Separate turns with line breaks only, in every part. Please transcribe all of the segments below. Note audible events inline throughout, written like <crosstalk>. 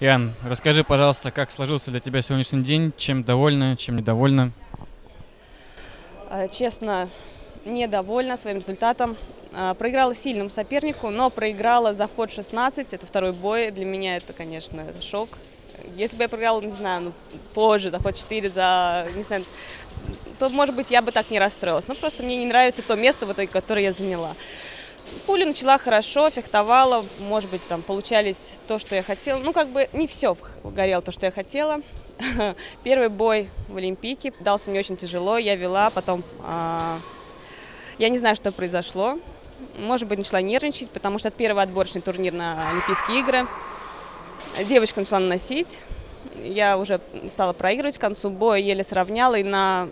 Ян, расскажи, пожалуйста, как сложился для тебя сегодняшний день, чем довольна, чем недовольна?
А, Честно, недовольна своим результатом. А, Проиграла сильному сопернику, но проиграла за ход 16. Это второй бой. Для меня это, конечно, шок. Если бы я проиграла, не знаю, ну, позже, за ход 4, за, не знаю, то, может быть, я бы так не расстроилась. Но просто мне не нравится то место, в итоге, которое я заняла. Пулю начала хорошо, фехтовала, может быть, там получались то, что я хотела. Ну, как бы не все горело то, что я хотела. <laughs> Первый бой в Олимпийке дался мне очень тяжело, я вела, потом а, я не знаю, что произошло. Может быть, начала нервничать, потому что это первый отборочный турнир на Олимпийские игры. Девочка начала наносить. Я уже стала проигрывать к концу боя, еле сравняла и на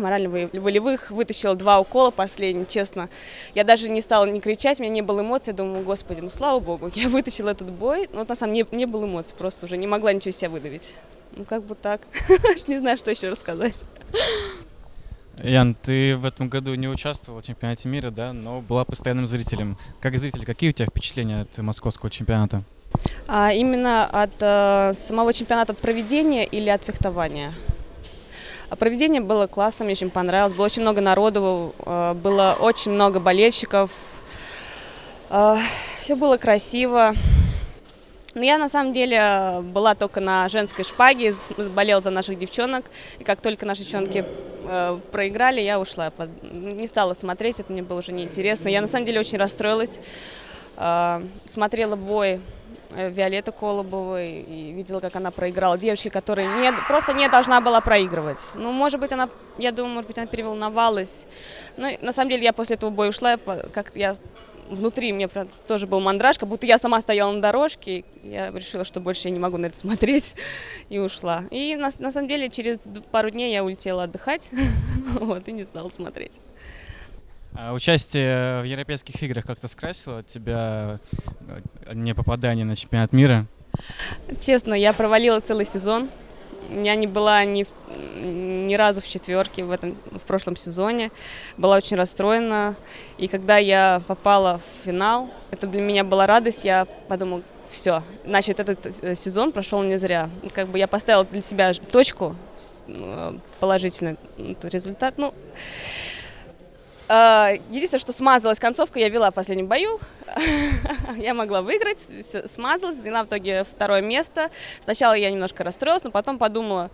морально-волевых вытащила два укола последний, честно. Я даже не стала не кричать, у меня не было эмоций, я думаю, господи, ну слава богу, <laughs> я вытащила этот бой. Но вот на самом деле не, не было эмоций, просто уже не могла ничего из себя выдавить. Ну как бы так, <laughs> не знаю, что еще рассказать.
Ян, ты в этом году не участвовала в чемпионате мира, да, но была постоянным зрителем. Как зритель, какие у тебя впечатления от московского чемпионата?
А именно от э, самого чемпионата от проведения или от фехтования? А проведение было классно, мне очень понравилось. Было очень много народу, э, было очень много болельщиков. все было красиво. Но я на самом деле была только на женской шпаге, болела за наших девчонок. И как только наши девчонки э, проиграли, я ушла. Не стала смотреть, это мне было уже неинтересно. Я на самом деле очень расстроилась. Э, Смотрела бой э, Виолетты Колобовой и видела, как она проиграла девочке, которая не, просто не должна была проигрывать. Ну, может быть, она, я думаю, может быть, она переволновалась. Ну, и на самом деле, я после этого боя ушла, как я внутри мне тоже был мандраж, как будто я сама стояла на дорожке. Я решила, что больше я не могу на это смотреть, <laughs> и ушла. И на, на самом деле через пару дней я улетела отдыхать, <laughs> вот, и не стала смотреть.
А участие в Европейских играх как-то скрасило тебя э, не попадание на чемпионат мира?
Честно, я провалила целый сезон. Я не была ни, ни разу в четверке в, этом, в прошлом сезоне. Была очень расстроена. И когда я попала в финал, это для меня была радость. Я подумала, все, значит, этот э, сезон прошел не зря. Как бы я поставила для себя точку, э, положительный результат. Ну, единственное, что смазалась концовка, я вела в последнем бою. <laughs> Я могла выиграть, всё, смазалась, заняла в итоге второе место. Сначала я немножко расстроилась, но потом подумала,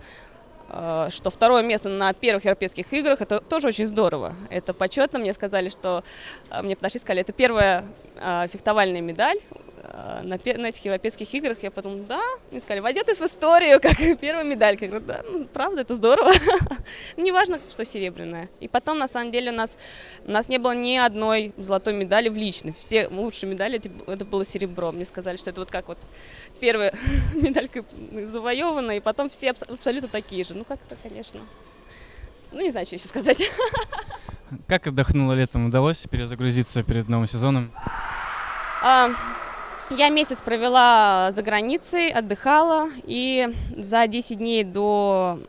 э, что второе место на первых европейских играх это тоже очень здорово. Это почетно. Мне сказали, что э, мне подошли сказали, это первая фехтовальная медаль на, пе- на этих европейских играх. Я подумала, да, мне сказали, войдет в историю <laughs> как первая медалька. Я говорю, да, ну, правда, это здорово. <laughs> Неважно, что серебряная. И потом, на самом деле, у нас, у нас не было ни одной золотой медали в личных. Все лучшие медали, это это было серебро. Мне сказали, что это вот как вот первая <laughs> медалька завоевана, и потом все абс- абсолютно такие же. Ну, как-то, конечно. Ну, не знаю, что еще сказать.
Как отдохнула летом? Удалось перезагрузиться перед новым сезоном?
А, Я месяц провела за границей, отдыхала, и за 10 дней до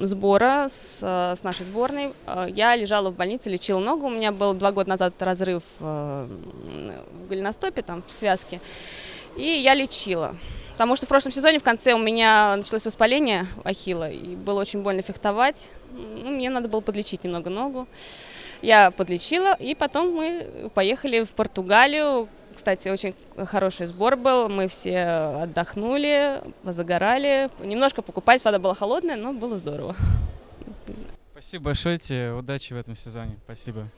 сбора с, э, с нашей сборной э, я лежала в больнице, лечила ногу. У меня был два года назад разрыв э, в голеностопе, там, в связке, и я лечила. Потому что в прошлом сезоне в конце у меня началось воспаление ахилла, и было очень больно фехтовать. Ну, мне надо было подлечить немного ногу. Я подлечила, и потом мы поехали в Португалию. Кстати, очень хороший сбор был. Мы все отдохнули, загорали. Немножко покупать, вода была холодная, но было здорово.
Спасибо большое тебе, удачи в этом сезоне. Спасибо.